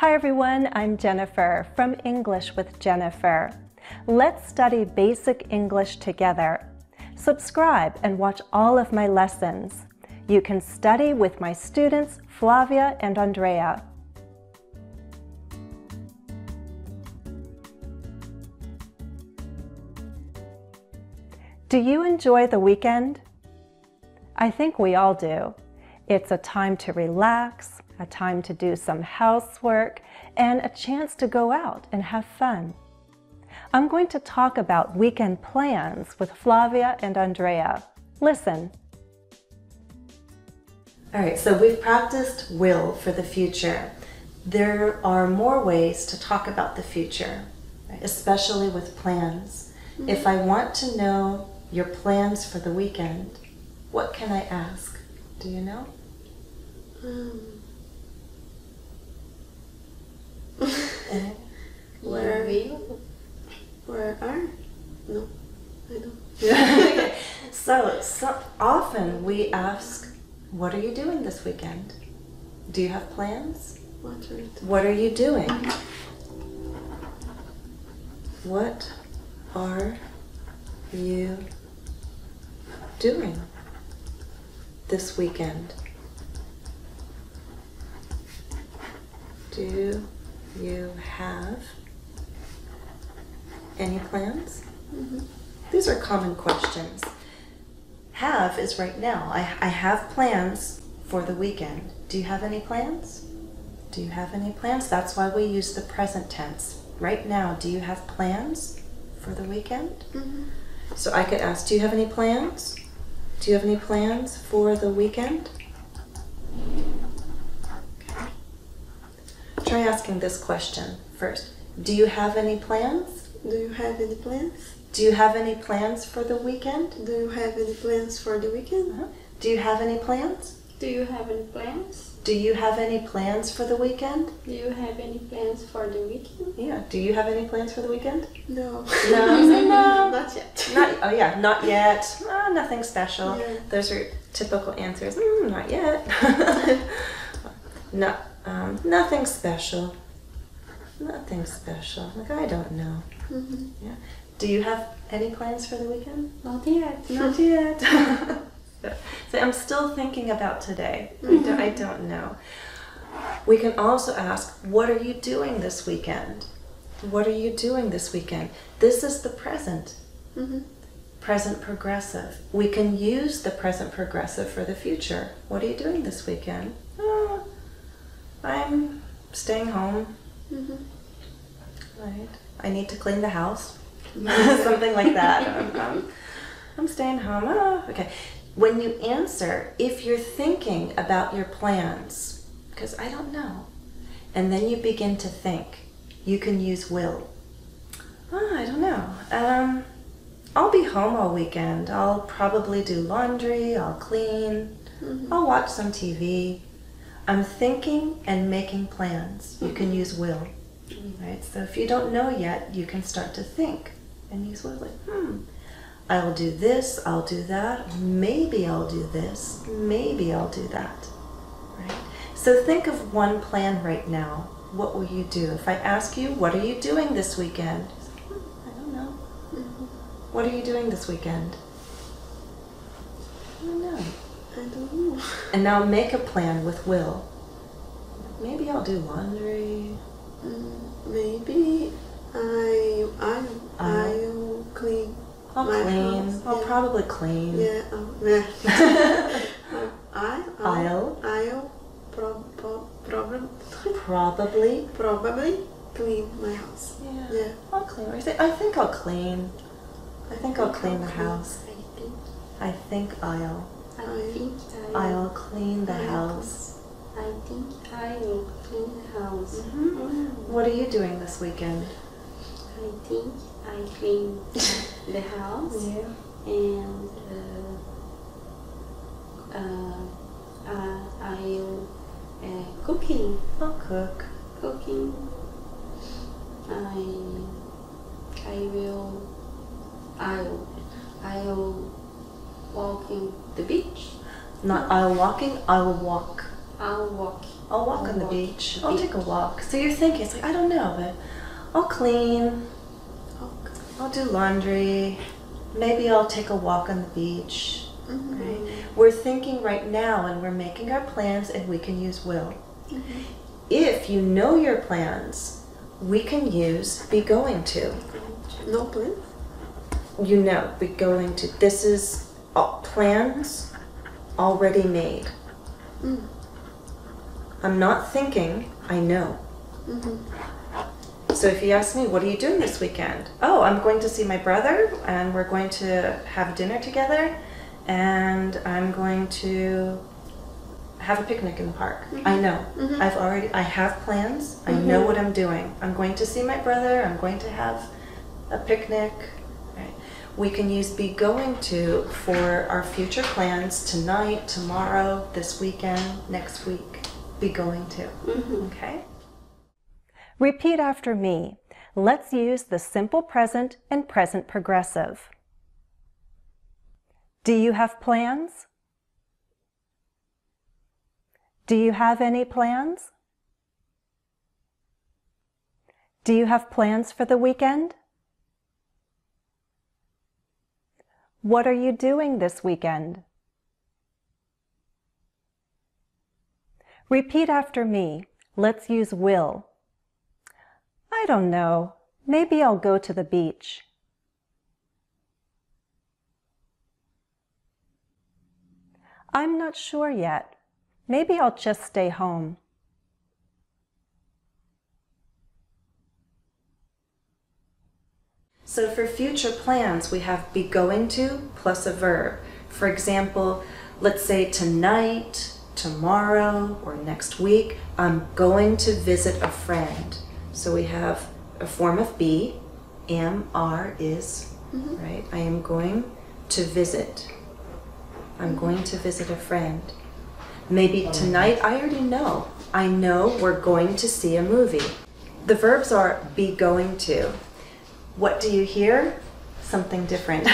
Hi everyone, I'm Jennifer from English with Jennifer. Let's study basic English together. Subscribe and watch all of my lessons. You can study with my students Flavia and Andreia. Do you enjoy the weekend? I think we all do. It's a time to relax, a time to do some housework, and a chance to go out and have fun. I'm going to talk about weekend plans with Flavia and Andreia. Listen. All right, so we've practiced will for the future. There are more ways to talk about the future, especially with plans. Mm -hmm. If I want to know your plans for the weekend, what can I ask? Do you know? Um. Where are you? Where are? No, I don't. okay. So, so often we ask, what are you doing this weekend? Do you have plans? What are, what are you doing? What are you doing this weekend? Do you have any plans? Mm -hmm. These are common questions. Have is right now. I, I have plans for the weekend. Do you have any plans? Do you have any plans? That's why we use the present tense. Right now, do you have plans for the weekend? Mm -hmm. So I could ask, do you have any plans? Do you have any plans for the weekend? Try asking this question first. Do you have any plans? Do you have any plans? Do you have any plans for the weekend? Do you have any plans for the weekend? Uh -huh. Do you have any plans? Do you have any plans? Do you have any plans for the weekend? Do you have any plans for the weekend? Yeah. Do you have any plans for the weekend? No. No. no. Not yet. Not. Oh yeah. Not yet. Oh, nothing special. Yeah. Those are typical answers. Mm, not yet. no. Um, nothing special. Nothing special. Like I don't know. Mm -hmm. Yeah. Do you have any plans for the weekend? Not yet. Not yet. so I'm still thinking about today. Mm -hmm. I, don't, I don't know. We can also ask, what are you doing this weekend? What are you doing this weekend? This is the present. Mm -hmm. Present progressive. We can use the present progressive for the future. What are you doing this weekend? I'm staying home. Mm -hmm. Right. I need to clean the house. something like that. I'm, I'm, I'm staying home. Oh, okay. When you answer, if you're thinking about your plans, because I don't know, and then you begin to think, you can use will. Oh, I don't know. Um, I'll be home all weekend. I'll probably do laundry, I'll clean, mm-hmm. I'll watch some TV. I'm thinking and making plans. You can use will. Right? So if you don't know yet, you can start to think. And use will. like, hmm, I'll do this, I'll do that, maybe I'll do this, maybe I'll do that. Right? So think of one plan right now. What will you do? If I ask you, what are you doing this weekend? Hmm, I don't know. Mm-hmm. What are you doing this weekend? I don't know. I don't know. And now make a plan with Will. Maybe I'll do laundry. Mm, maybe I I I'll clean. I'll my clean. House. I'll yeah. probably clean. Yeah. Um, yeah. I I'll I'll pro, pro, problem probably probably clean my house. Yeah. Yeah. I'll clean. I think I think I'll clean. I think I'll clean the house. I think. I think I'll. I think I'll, I'll clean the house. I think I will clean the house. Mm -hmm. Mm. What are you doing this weekend? I think I clean the house yeah. and uh, uh, uh, I'll uh, cooking. I'll cook. Cooking. I I will I'll I'll walking the beach. Not I'll walking. I'll walk. I'll walk. I'll walk I'll on the walk beach. the I'll take a walk. So you're thinking, it's like, I don't know, but I'll clean. Okay. I'll do laundry. Maybe I'll take a walk on the beach. Mhm. Right? We're thinking right now and we're making our plans and we can use will. Mhm. If you know your plans, we can use be going to. No plans? You know, be going to. This is plans already made. Mm. I'm not thinking, I know. Mhm. So if you ask me, what are you doing this weekend? Oh, I'm going to see my brother and we're going to have dinner together and I'm going to have a picnic in the park. I know. Mhm. I've already I have plans. I know Mhm. what I'm doing. I'm going to see my brother. I'm going to have a picnic. Right. We can use be going to for our future plans tonight, tomorrow, this weekend, next week. Be going to. Mhm. Okay? Repeat after me. Let's use the simple present and present progressive. Do you have plans? Do you have any plans? Do you have plans for the weekend? What are you doing this weekend? Repeat after me. Let's use will. I don't know. Maybe I'll go to the beach. I'm not sure yet. Maybe I'll just stay home. So for future plans, we have be going to plus a verb. For example, let's say tonight, tomorrow, or next week, I'm going to visit a friend. So we have a form of be, am, are, is, mm-hmm. right? I am going to visit. I'm mm-hmm. going to visit a friend. Maybe oh, tonight, I already know. I know we're going to see a movie. The verbs are be going to. What do you hear? Something different.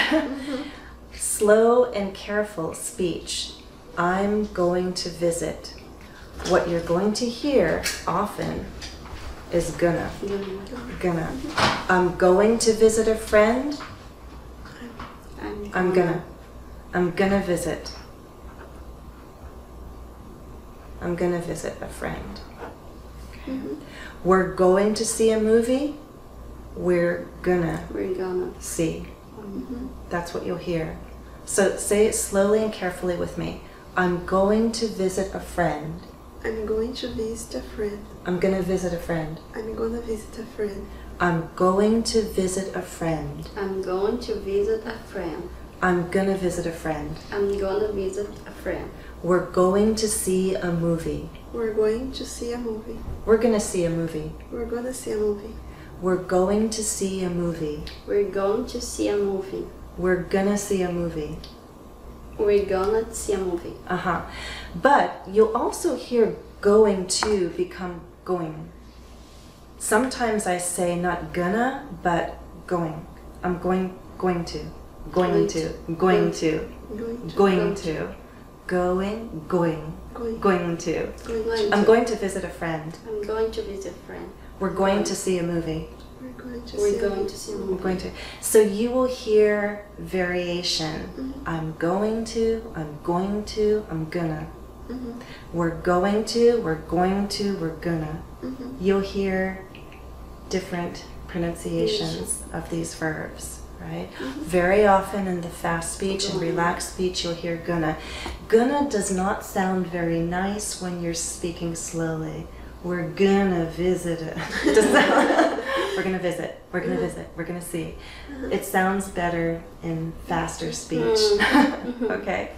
Slow and careful speech. I'm going to visit. What you're going to hear often is gonna. Gonna. I'm going to visit a friend. I'm, gonna. I'm gonna visit. I'm gonna visit a friend. Mhm. We're going to see a movie. We're gonna We're gonna. see. Mhm. That's what you'll hear. So say it slowly and carefully with me. I'm going to visit a friend. I'm going to visit a friend. I'm gonna visit a friend. I'm gonna visit a friend. I'm going to visit a friend. I'm going to visit a friend. I'm gonna visit a friend. I'm gonna visit a friend. We're going to see a movie. We're going to see a movie. We're gonna see a movie. We're gonna see a movie. We're going to see a movie. We're going to see a movie. We're gonna see a movie. We're gonna see a movie. Uh huh. But you'll also hear going to become going. Sometimes I say not gonna, but going. I'm going, going to, going Going to, to. going to, Going to. going to, going, going, Going. going to. I'm going to visit a friend. I'm going to visit a friend. We're going to see a movie. We're going to We're see going a to see a We're going to. So you will hear variation. Mhm. I'm going to, I'm going to, I'm gonna. Mhm. We're going to, we're going to, we're gonna. Mhm. You'll hear different pronunciations of these verbs, right? Very often in the fast speech and relaxed speech, you'll hear gonna. Gonna does not sound very nice when you're speaking slowly. We're gonna visit it. We're gonna visit. We're gonna visit. We're gonna see. Mm-hmm. It sounds better in faster speech. Mm-hmm. Mm-hmm. okay.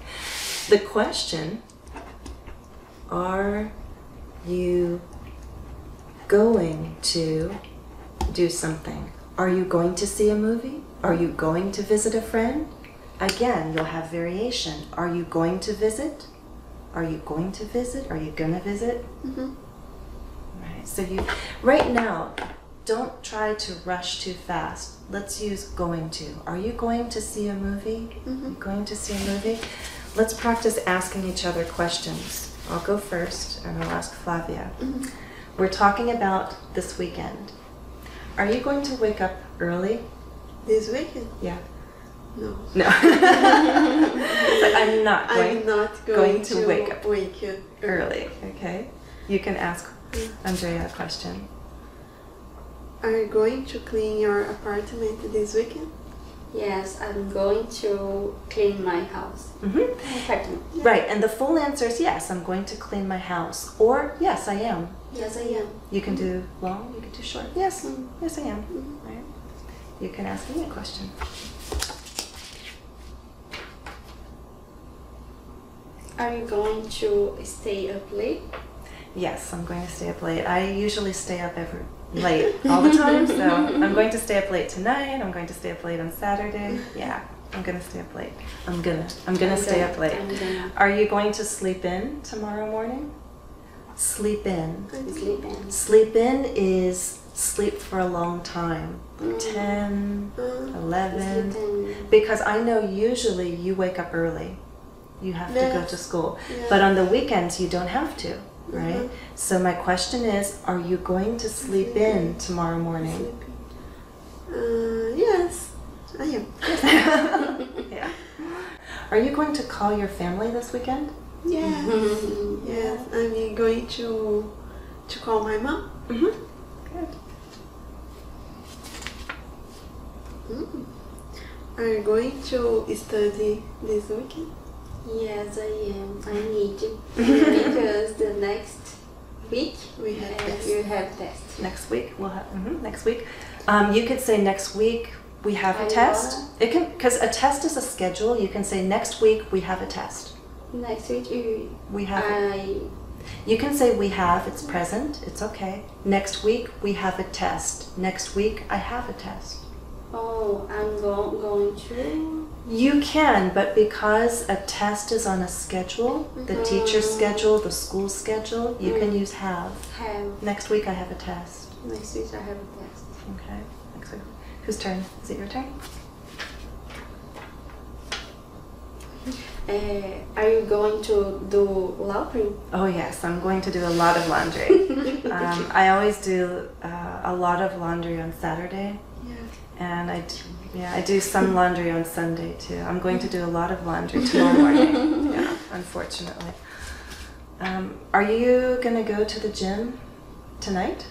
The question Are you going to do something? Are you going to see a movie? Are you going to visit a friend? Again, you'll have variation. Are you going to visit? Are you going to visit? Are you gonna visit? Mhm. So you right now, don't try to rush too fast. Let's use going to. Are you going to see a movie? Mhm. You going to see a movie? Let's practice asking each other questions. I'll go first and I'll ask Flavia. We're talking about this weekend. Are you going to wake up early? This weekend? Yeah. No. No. I'm not going I'm not going, going to to, wake up wake early, okay? You can ask Andreia a question. Are you going to clean your apartment this weekend? Yes, I'm going to clean my house. hmm Apartment. Right, and the full answer is yes, I'm going to clean my house. Or yes, I am. Yes, I am. You can do long, you can do short. Yes, yes, I am. Right. You can ask me a question. Are you going to stay up late? Yes, I'm going to stay up late. I usually stay up every late all the time, so I'm going to stay up late tonight. I'm going to stay up late on Saturday. Yeah, I'm gonna stay up late. I'm gonna. I'm gonna I'm stay gonna- up late. Gonna Are you going to sleep in tomorrow morning? Sleep in. sleep in. Sleep in is sleep for a long time. Mm. 10, Uh, 11. Because I know usually you wake up early. You have to go to school. Yeah. But on the weekends, you don't have to, right? Mhm. So my question is Are you going to sleep in tomorrow morning? Uh, yes, I am. yeah. Are you going to call your family this weekend? Yes. yes, I'm going to to call my mom. Mm-hmm. Good. Mm. Are you going to study this weekend? Yes, I am. I need to because the next week We have test. you have test. Next week we'll have mhm, next week. Um, you could say next week we have a I test. wanna- It can because a test is a schedule. You can say next week we have a test. Next week you, We have. a- I You can say we have. It's present. It's okay. Next week we have a test. Next week I have a test. oh I'm go, going to You can, but because a test is on a schedule, the teacher's Mhm. schedule, the school schedule, you can Mm. use have. have Next week I have a test. next week I have a test. Okay. Next week. Whose turn? Is it your turn? Uh, are you going to do laundry? Oh yes, I'm going to do a lot of laundry. um, I always do uh, a lot of laundry on Saturday, Yeah. and I yeah I do some laundry on Sunday too. I'm going to do a lot of laundry tomorrow morning. yeah, unfortunately. Um, are you gonna go to the gym tonight?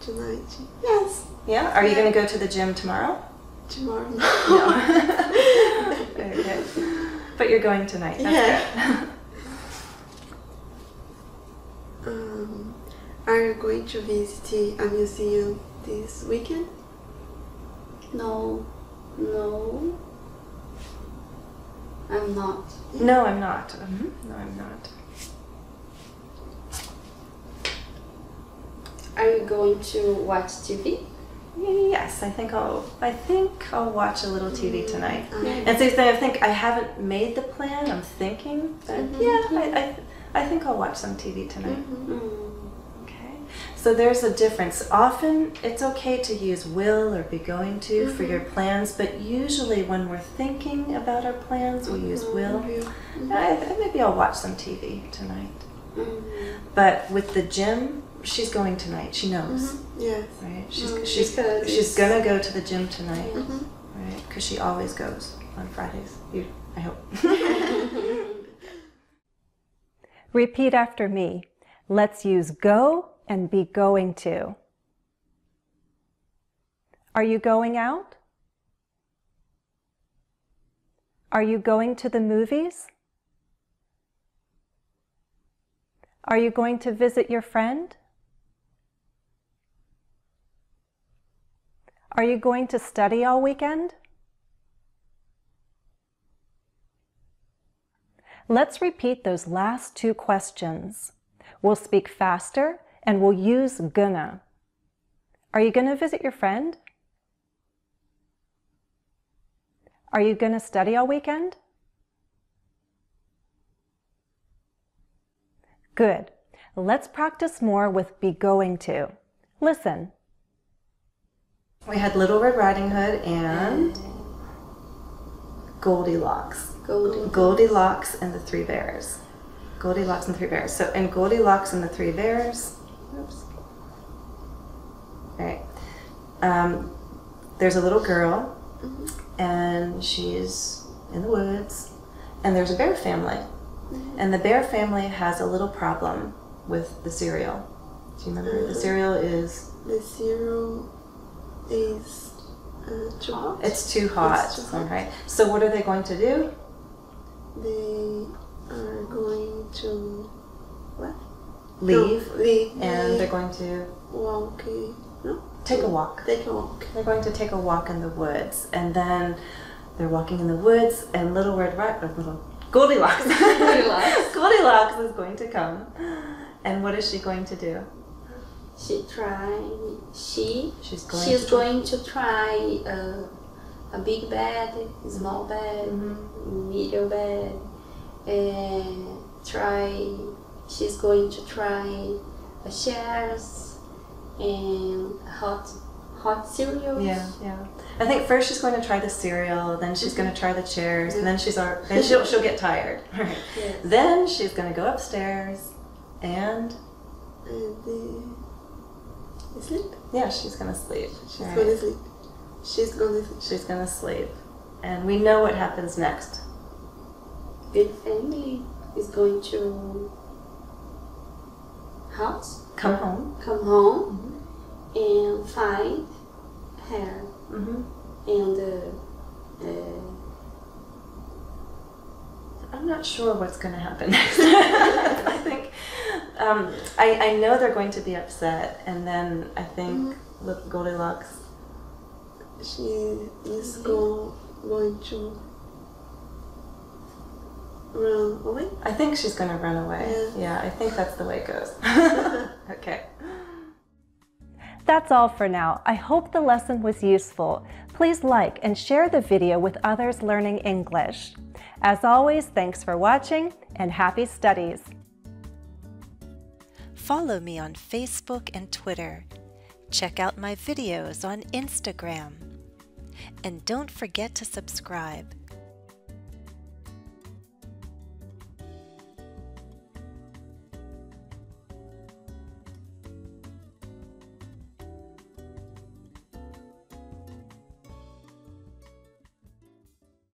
Tonight. Yes. Yeah. Are you gonna go to the gym tomorrow? Tomorrow. No. Very good. But you're going tonight. That's Yeah. um, are you going to visit a museum this weekend? No, no. I'm not. no, I'm not. Mhm. No, I'm not. Are you going to watch TV? Yes, I think I'll. I think I'll watch a little TV tonight. Um, And so you say I think I haven't made the plan. I'm thinking, but yeah, I, I, I think I'll watch some TV tonight. mhm. Mm. Okay. So there's a difference. Often it's okay to use will or be going to for your plans, but usually when we're thinking about our plans, we use will. Will. I, I- maybe I'll watch some TV tonight. Mm. But with the gym, she's going tonight. She knows, Mhm. Yes. right? She's Mm, she's because she's gonna go to the gym tonight. Right, because she always goes on Fridays. You, I hope. Repeat after me. Let's use go and be going to. Are you going out? Are you going to the movies? Are you going to visit your friend? Are you going to study all weekend? Let's repeat those last two questions. We'll speak faster and we'll use gonna. Are you going to visit your friend? Are you going to study all weekend? Good. Let's practice more with be going to. Listen. we had Little Red Riding Hood and Goldilocks. Golden. Goldilocks and the Three Bears. Goldilocks and the Three Bears. So in Goldilocks and the Three Bears, oops. All right. Um, there's a little girl, and she's in the woods, and there's a bear family, and the bear family has a little problem with the cereal. Do you remember? The cereal is The cereal is uh, too hot. it's too hot, It's too hot. right? So what are they going to do? They are going to? Leave, leave. and they're going to walk. No, take a walk. Take a walk. They're going to take a walk in the woods, and then they're walking in the woods, and Little Red Riding Little Goldilocks. Goldilocks. Goldilocks is going to come, and what is she going to do? She try. She She's going. she's to going to try uh, a big bed, small bed, Mhm. middle bed, and try. She's going to try uh, chairs and hot hot cereals. Yeah, yeah. I think first she's going to try the cereal, then she's going to try the chairs, and then she's then she'll she'll get tired. Right. Yes. Then she's going to go upstairs, and And they sleep. yeah, she's going to sleep. She's Right. gonna sleep. She's gonna sleep. She's going to sleep, and we know what happens next. Good family is going to house Come home. come home and find her hmm and uh, uh, I'm not sure what's going to happen next. I think um, I, I know they're going to be upset, and then I think look, Goldilocks. She is go, going to run away. I think she's going to run away. Yeah. Yeah, I think that's the way it goes. okay. That's all for now. I hope the lesson was useful. Please like and share the video with others learning English. As always, thanks for watching and happy studies. Follow me on Facebook and Twitter. Check out my videos on Instagram. And don't forget to subscribe.